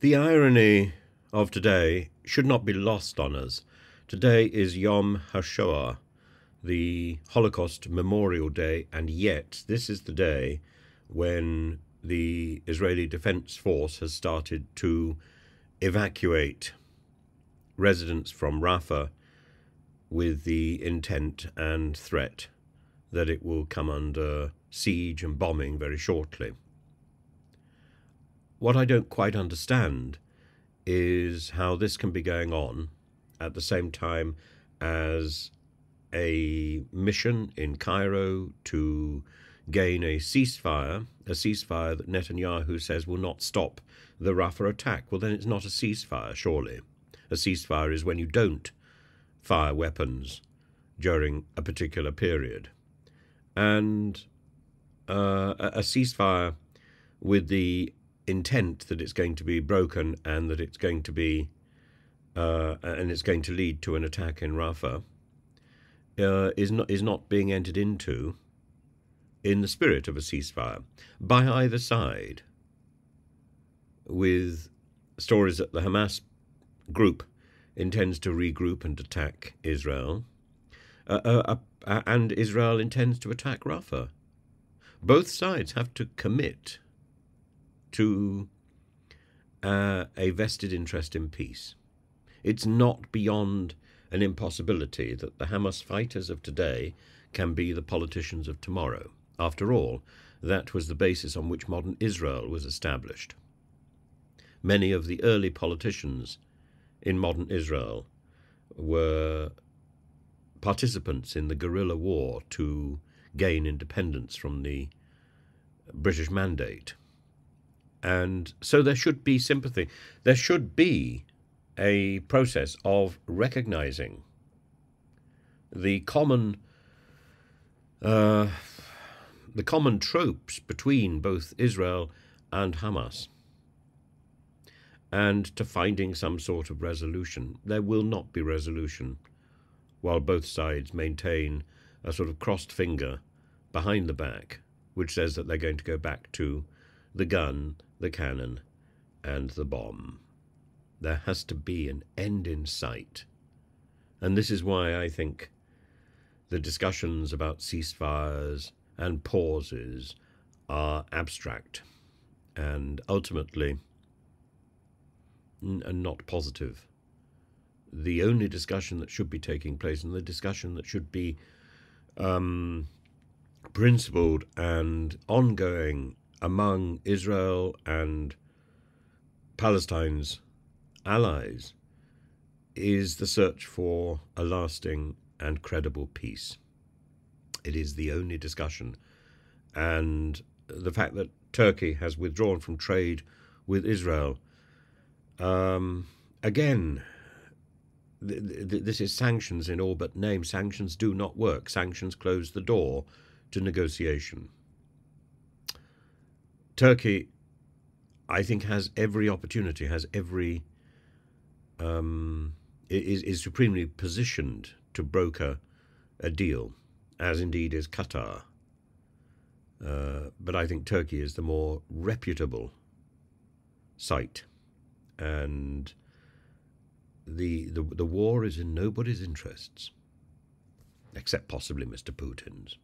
The irony of today should not be lost on us. Today is Yom HaShoah, the Holocaust Memorial Day, and yet this is the day when the Israeli Defense Force has started to evacuate residents from Rafah with the intent and threat that it will come under siege and bombing very shortly. What I don't quite understand is how this can be going on at the same time as a mission in Cairo to gain a ceasefire, a ceasefire that Netanyahu says will not stop the Rafah attack. Well, then it's not a ceasefire, surely. A ceasefire is when you don't fire weapons during a particular period. And uh, a ceasefire with the intent that it's going to be broken and that it's going to be uh, and it's going to lead to an attack in Rafah uh, is not is not being entered into in the spirit of a ceasefire by either side. With stories that the Hamas group intends to regroup and attack Israel, uh, uh, uh and Israel intends to attack Rafah. Both sides have to commit to uh, a vested interest in peace. It's not beyond an impossibility that the Hamas fighters of today can be the politicians of tomorrow. After all, that was the basis on which modern Israel was established. Many of the early politicians in modern Israel were participants in the guerrilla war to gain independence from the British Mandate. And so there should be sympathy. There should be a process of recognizing the common uh, the common tropes between both Israel and Hamas and to finding some sort of resolution. There will not be resolution while both sides maintain a sort of crossed finger behind the back, which says that they're going to go back to the gun, the cannon, and the bomb. There has to be an end in sight. And this is why I think the discussions about ceasefires and pauses are abstract and ultimately n- not positive. The only discussion that should be taking place and the discussion that should be um, principled and ongoing among Israel and Palestine's allies is the search for a lasting and credible peace. It is the only discussion. And the fact that Turkey has withdrawn from trade with Israel, um, again, th- th- this is sanctions in all but name. Sanctions do not work. Sanctions close the door to negotiation. Turkey, I think, has every opportunity, has every um, is is supremely positioned to broker a deal, as indeed is Qatar. Uh, but I think Turkey is the more reputable site, and the, the the war is in nobody's interests, except possibly Mr. Putin's.